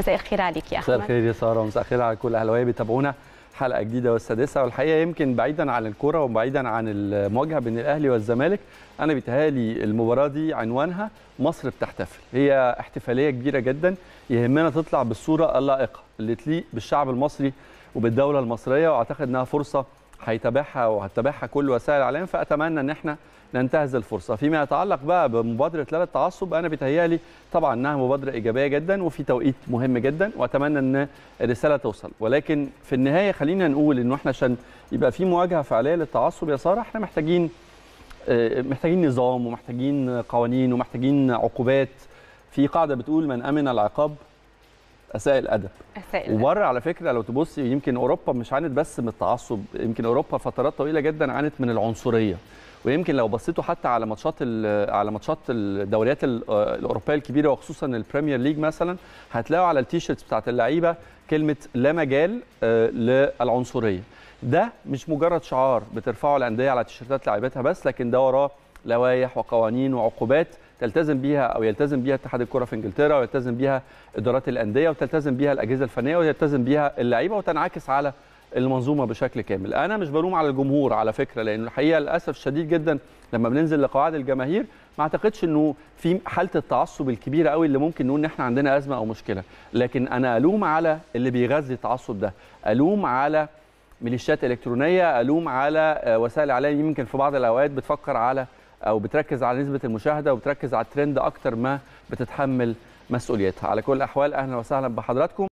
مساء الخير عليك يا مساء أحمد. الخير يا سارة ومساء الخير على كل اهلاويه بيتابعونا حلقة جديدة والسادسة والحقيقة يمكن بعيدا عن الكره وبعيدا عن المواجهة بين الأهلي والزمالك أنا بيتهيألي المباراة دي عنوانها مصر بتحتفل. هي احتفالية كبيرة جدا يهمنا تطلع بالصورة اللائقة اللي تليق بالشعب المصري وبالدولة المصرية وأعتقد إنها فرصة هيتابعها وهتتابعها كل وسائل الإعلام فأتمنى إن إحنا ننتهز الفرصة. فيما يتعلق بقى بمبادرة لا للتعصب أنا بيتهيألي طبعا إنها مبادرة إيجابية جدا وفي توقيت مهم جدا وأتمنى إن الرسالة توصل. ولكن في النهاية خلينا نقول إنه إحنا عشان يبقى في مواجهة فعاليه للتعصب يا سارة إحنا محتاجين محتاجين نظام ومحتاجين قوانين ومحتاجين عقوبات. في قاعدة بتقول من آمن العقاب أساء الأدب. أسائل. وبره على فكرة لو تبصي يمكن أوروبا مش عانت بس من التعصب يمكن أوروبا فترات طويلة جدا عانت من العنصرية. ويمكن لو بصيتوا حتى على ماتشات على ماتشات الدوريات الأوروبية الكبيرة وخصوصا ال Premier League مثلا هتلاقوا على ال T-shirts بتاعت اللعيبة كلمة لا مجال للعنصرية. ده مش مجرد شعار بترفعه الأندية على تيشيرتات لاعيبتها بس لكن ده وراه لوائح وقوانين وعقوبات تلتزم بيها أو يلتزم بيها اتحاد الكرة في إنجلترا ويلتزم بيها إدارات الأندية وتلتزم بيها الأجهزة الفنية ويلتزم بيها اللعيبة وتنعكس على المنظومة بشكل كامل. أنا مش بلوم على الجمهور على فكرة لأن الحقيقة للأسف الشديد جدا لما بننزل لقواعد الجماهير ما أعتقدش إنه في حالة التعصب الكبيرة قوي اللي ممكن نقول إن إحنا عندنا أزمة أو مشكلة. لكن أنا ألوم على اللي بيغذي التعصب ده. ألوم على ميليشيات إلكترونية ألوم على وسائل الاعلام يمكن في بعض الأوقات بتفكر على أو بتركز على نسبة المشاهدة وبتركز على الترند أكتر ما بتتحمل مسؤوليتها. على كل الأحوال أهلا وسهلا بحضراتكم.